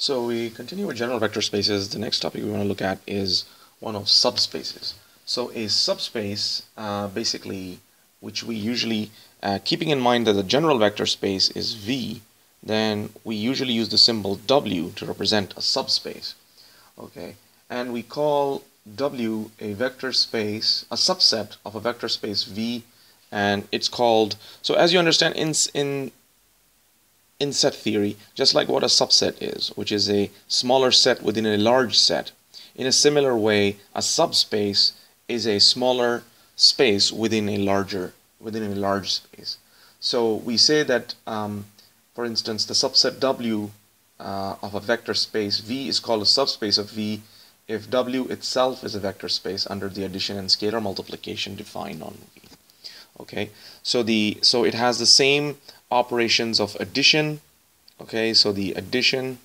So we continue with general vector spaces. The next topic we want to look at is one of subspaces. So a subspace, uh, basically, which we usually, uh, keeping in mind that the general vector space is V, then we usually use the symbol W to represent a subspace. Okay, and we call W a vector space, a subset of a vector space V, and it's called. So as you understand, in in in set theory, just like what a subset is, which is a smaller set within a large set. In a similar way, a subspace is a smaller space within a larger within a large space. So we say that, um, for instance, the subset W uh, of a vector space V is called a subspace of V if W itself is a vector space under the addition and scalar multiplication defined on V. Okay, so the so it has the same operations of addition. Okay, so the addition,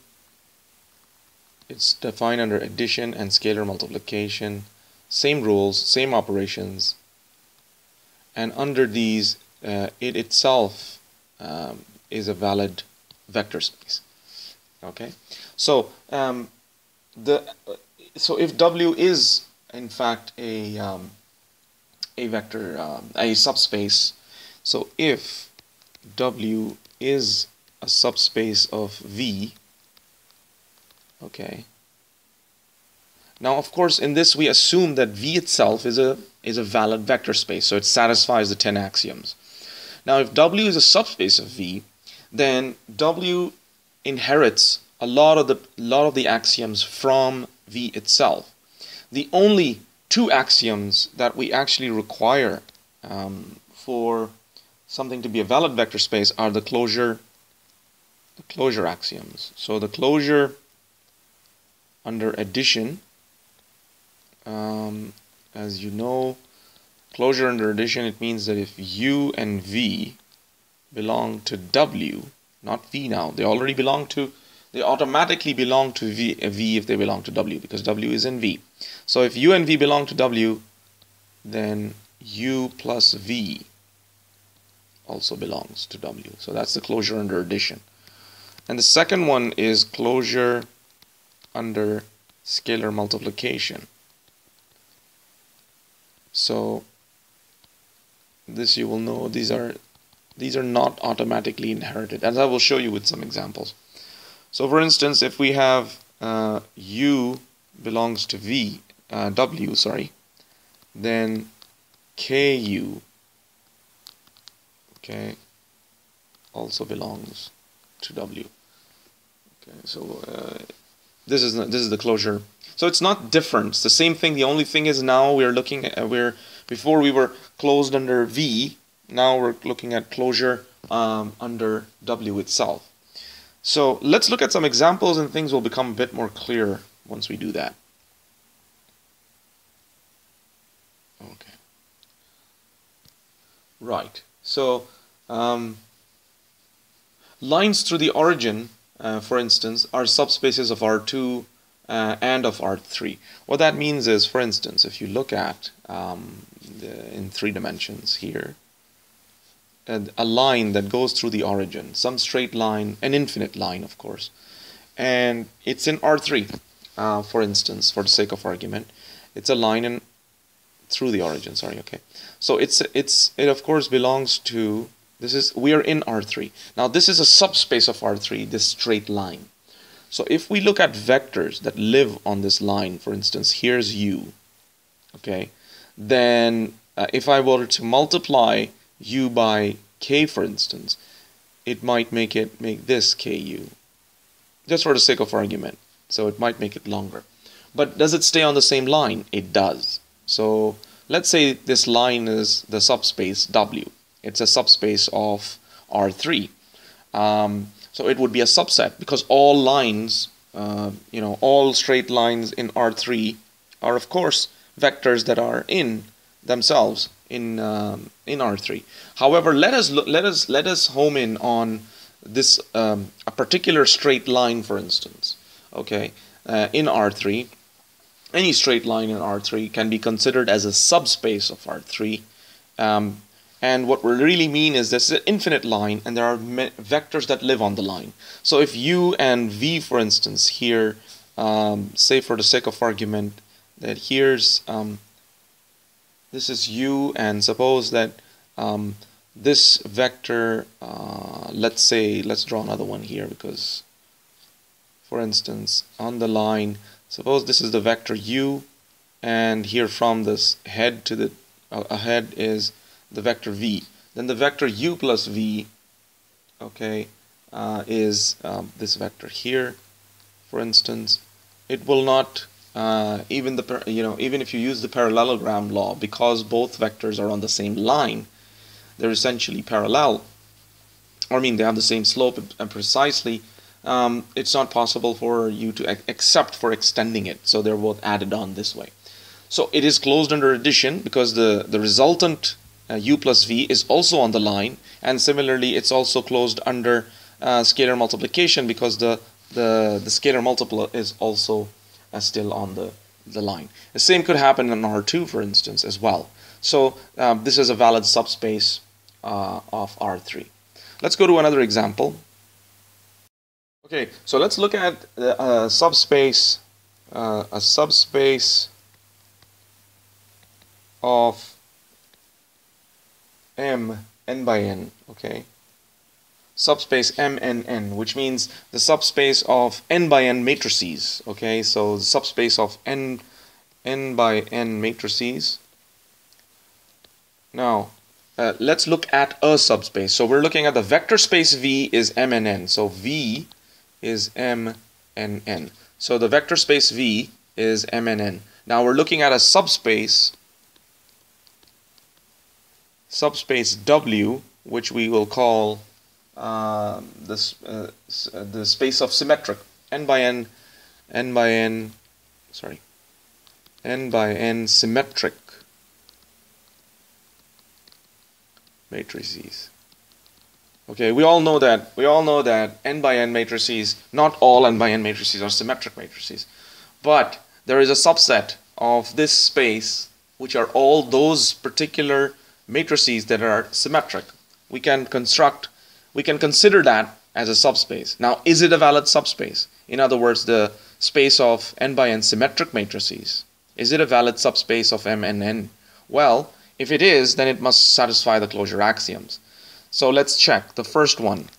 it's defined under addition and scalar multiplication. Same rules, same operations. And under these, uh, it itself um, is a valid vector space. Okay, so um, the so if W is in fact a um, a vector, um, a subspace, so if W is a subspace of V. Okay. Now, of course, in this we assume that V itself is a is a valid vector space, so it satisfies the 10 axioms. Now, if W is a subspace of V, then W inherits a lot of the lot of the axioms from V itself. The only two axioms that we actually require um, for something to be a valid vector space are the closure the closure axioms. So the closure under addition, um, as you know, closure under addition, it means that if U and V belong to W, not V now, they already belong to, they automatically belong to V, v if they belong to W, because W is in V. So if U and V belong to W, then U plus V also belongs to W. So that's the closure under addition. And the second one is closure under scalar multiplication. So this you will know these are these are not automatically inherited as I will show you with some examples. So for instance if we have uh, U belongs to V uh, W sorry then KU okay. Also belongs to W. Okay so uh, this is this is the closure. So it's not different. It's the same thing. The only thing is now we're looking at we're before we were closed under V now we're looking at closure um, under W itself. So let's look at some examples and things will become a bit more clear once we do that. Okay. Right so um, lines through the origin, uh, for instance, are subspaces of R2 uh, and of R3. What that means is, for instance, if you look at um, the, in three dimensions here, a, line that goes through the origin, some straight line, an infinite line, of course, and it's in R3, uh, for instance, for the sake of argument, it's a line in through the origin. Sorry, okay. So it's it's it of course belongs to this is we are in R3. Now this is a subspace of R3, this straight line. So if we look at vectors that live on this line, for instance, here's u, okay, then uh, if I were to multiply u by k, for instance, it might make it make this ku, just for the sake of argument. So it might make it longer. But does it stay on the same line? It does. So let's say this line is the subspace W. It's a subspace of R3. Um, so it would be a subset because all lines, uh, you know, all straight lines in R3 are of course vectors that are in themselves in um, in R3. However, let us let us let us home in on this um, a particular straight line, for instance. Okay, uh, in R3, any straight line in R3 can be considered as a subspace of R3. Um, and what we really mean is this is an infinite line and there are vectors that live on the line. So if u and v, for instance, here, um, say for the sake of argument, that here's, um, this is u and suppose that um, this vector, uh, let's say, let's draw another one here because, for instance, on the line, suppose this is the vector u and here from this head to the uh, ahead is the vector v. Then the vector u plus v, okay, uh, is um, this vector here, for instance. It will not uh, even the you know even if you use the parallelogram law because both vectors are on the same line, they're essentially parallel. Or I mean they have the same slope and precisely. Um, it's not possible for you to except for extending it. So they're both added on this way. So it is closed under addition because the, the resultant uh, u plus v is also on the line and similarly it's also closed under uh, scalar multiplication because the, the, the scalar multiple is also uh, still on the, the line. The same could happen in R2 for instance as well. So um, this is a valid subspace uh, of R3. Let's go to another example. Okay, so let's look at a uh, subspace, uh, a subspace of M n by n, okay? Subspace M n n, which means the subspace of n by n matrices, okay? So the subspace of n n by n matrices. Now, uh, let's look at a subspace. So we're looking at the vector space V is M n n. So V is M n n. So the vector space V is M n n. Now we're looking at a subspace subspace W, which we will call uh, this, uh, uh, the space of symmetric n by n, n by n, sorry, n by n symmetric matrices. Okay, we all know that we all know that n by n matrices, not all n by n matrices are symmetric matrices, but there is a subset of this space which are all those particular matrices that are symmetric. We can construct, we can consider that as a subspace. Now, is it a valid subspace? In other words, the space of n by n symmetric matrices. Is it a valid subspace of M n n? Well, if it is, then it must satisfy the closure axioms. So let's check. The first one.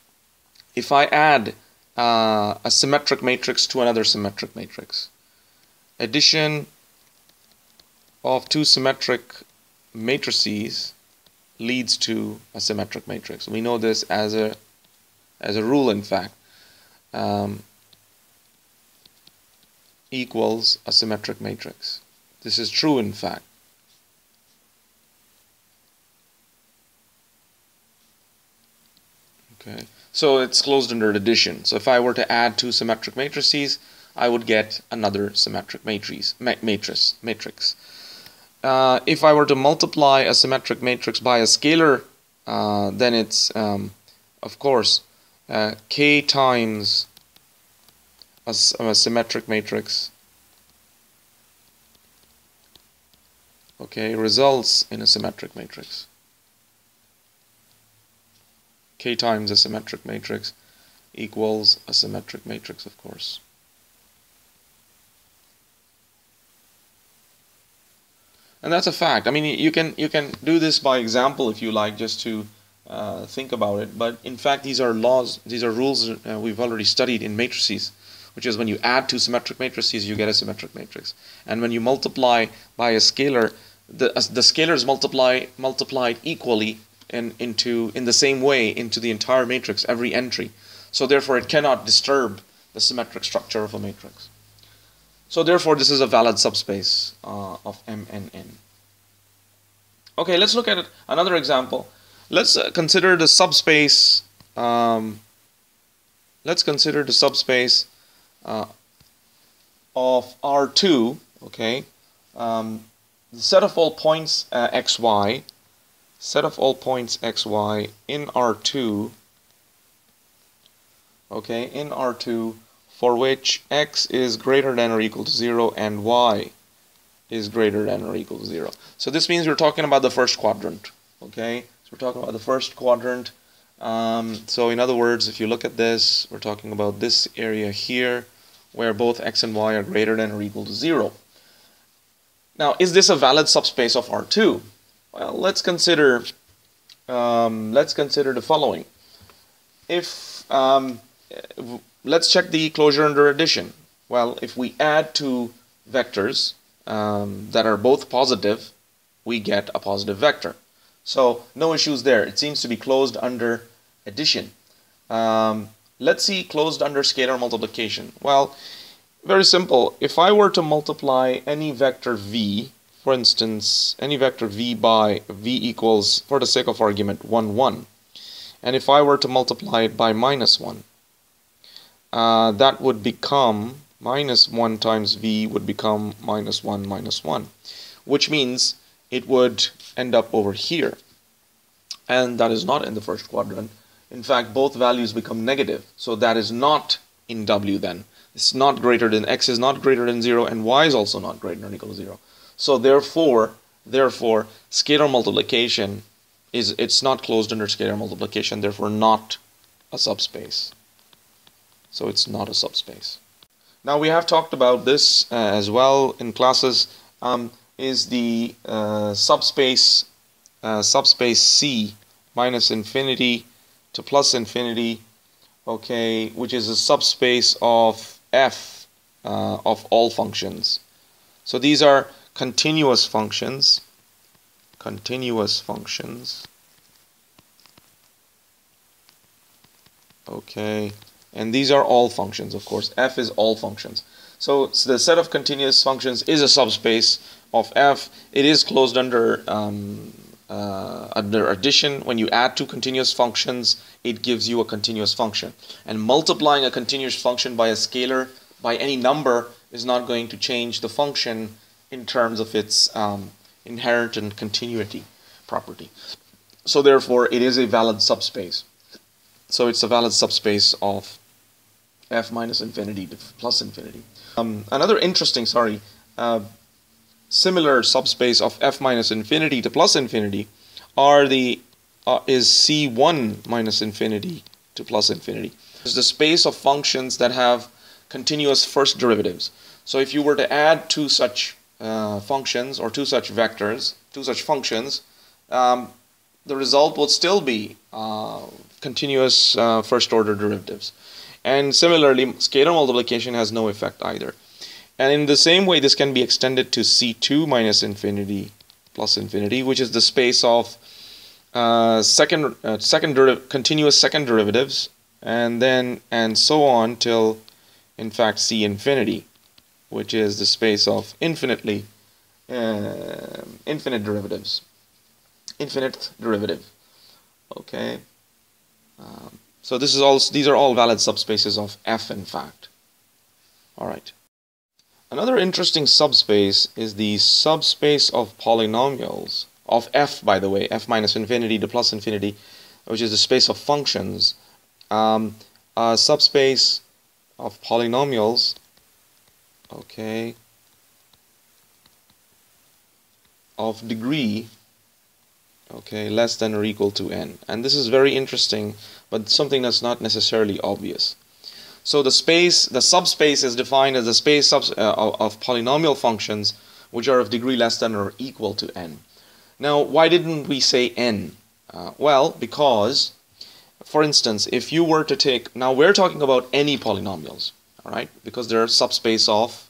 If I add uh, a symmetric matrix to another symmetric matrix, addition of two symmetric matrices leads to a symmetric matrix. We know this as a as a rule in fact um, equals a symmetric matrix. This is true in fact. Okay, so it's closed under addition. So if I were to add two symmetric matrices, I would get another symmetric matrix. Ma matrix. matrix uh, if I were to multiply a symmetric matrix by a scalar, uh, then it's, um, of course, uh, k times a, a, symmetric matrix okay results in a symmetric matrix k times a symmetric matrix equals a symmetric matrix of course and that's a fact. I mean, you can you can do this by example if you like, just to uh, think about it. But in fact, these are laws, these are rules uh, we've already studied in matrices, which is when you add two symmetric matrices, you get a symmetric matrix, and when you multiply by a scalar, the the scalars multiply multiplied equally in into in the same way into the entire matrix every entry. So therefore, it cannot disturb the symmetric structure of a matrix. So therefore, this is a valid subspace uh, of MNN. Okay, let's look at another example. Let's uh, consider the subspace. Um, let's consider the subspace uh, of R2. Okay, um, the set of all points uh, xy, set of all points xy in R2. Okay, in R2 for which x is greater than or equal to 0 and y is greater than or equal to 0. So this means we're talking about the first quadrant. Okay, so We're talking about the first quadrant. Um, so in other words, if you look at this, we're talking about this area here where both x and y are greater than or equal to 0. Now, is this a valid subspace of R2? Well, let's consider um, let's consider the following. If um, let's check the closure under addition. Well, if we add two vectors um, that are both positive, we get a positive vector. So no issues there. It seems to be closed under addition. Um, let's see closed under scalar multiplication. Well, very simple. If I were to multiply any vector v, for instance, any vector v by v equals, for the sake of argument, 1, 1. And if I were to multiply it by minus 1, uh, that would become minus 1 times v would become minus 1 minus 1, which means it would end up over here. And that is not in the first quadrant. In fact, both values become negative. So that is not in W then. It's not greater than x is not greater than 0 and y is also not greater than or equal to 0. So therefore, therefore, scalar multiplication is it's not closed under scalar multiplication, therefore not a subspace. So it's not a subspace. Now we have talked about this uh, as well in classes. Um, is the uh, subspace uh, subspace C minus infinity to plus infinity, okay, which is a subspace of F uh, of all functions. So these are continuous functions, continuous functions, okay, and these are all functions, of course. F is all functions. So, so the set of continuous functions is a subspace of f, it is closed under um, uh, under addition. When you add two continuous functions, it gives you a continuous function. And multiplying a continuous function by a scalar by any number is not going to change the function in terms of its um, inherent and continuity property. So therefore, it is a valid subspace. So it's a valid subspace of f minus infinity to plus infinity. Um, another interesting, sorry, uh, similar subspace of f minus infinity to plus infinity are the uh, is c1 minus infinity to plus infinity. It's the space of functions that have continuous first derivatives. So if you were to add two such uh, functions or two such vectors, two such functions, um, the result would still be uh, continuous uh, first order derivatives. And similarly, scalar multiplication has no effect either. And in the same way, this can be extended to C2 minus infinity plus infinity, which is the space of uh, second, uh, second continuous second derivatives, and then and so on till, in fact, C infinity, which is the space of infinitely uh, infinite derivatives, infinite derivative. Okay. Um, so this is all. These are all valid subspaces of F, in fact. All right. Another interesting subspace is the subspace of polynomials, of f, by the way, f minus infinity to plus infinity, which is the space of functions. Um, a subspace of polynomials, okay, of degree, okay, less than or equal to n. And this is very interesting, but something that's not necessarily obvious. So the space, the subspace is defined as the space of, uh, of polynomial functions which are of degree less than or equal to n. Now, why didn't we say n? Uh, well, because, for instance, if you were to take, now we're talking about any polynomials, all right, because they're a subspace of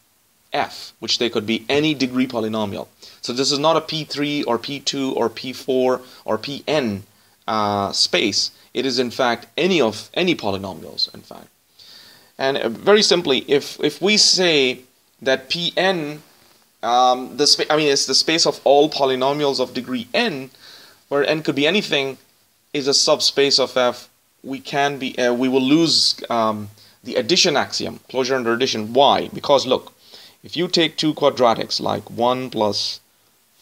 f, which they could be any degree polynomial. So this is not a p3 or p2 or p4 or pn uh, space. It is in fact any of any polynomials, in fact. And uh, very simply, if if we say that Pn, um, the I mean, it's the space of all polynomials of degree n, where n could be anything, is a subspace of f. We can be, uh, we will lose um, the addition axiom, closure under addition. Why? Because look, if you take two quadratics like one plus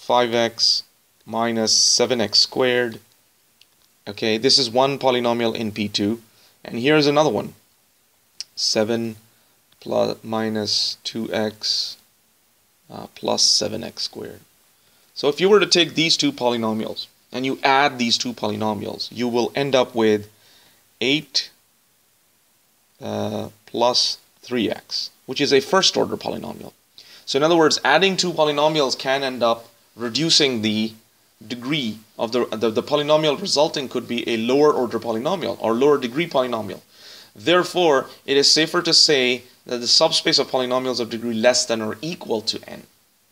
5x minus 7x squared, okay, this is one polynomial in P2, and here's another one 7 plus minus 2x uh, plus 7x squared. So if you were to take these two polynomials and you add these two polynomials, you will end up with 8 plus 3x, which is a first order polynomial. So in other words, adding two polynomials can end up reducing the degree of the, the, the polynomial resulting could be a lower order polynomial or lower degree polynomial. Therefore, it is safer to say that the subspace of polynomials of degree less than or equal to n.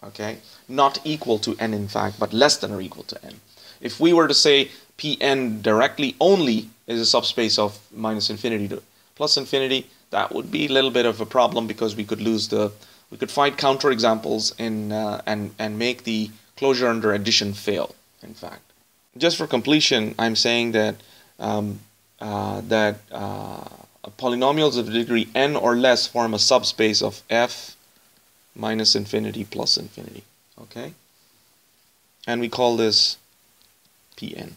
Okay? Not equal to n in fact, but less than or equal to n. If we were to say Pn directly only is a subspace of minus infinity to plus infinity, that would be a little bit of a problem because we could lose the, we could find counterexamples in uh, and and make the closure under addition fail. In fact, just for completion, I'm saying that um, uh, that uh, polynomials of degree n or less form a subspace of f minus infinity plus infinity. Okay, and we call this Pn.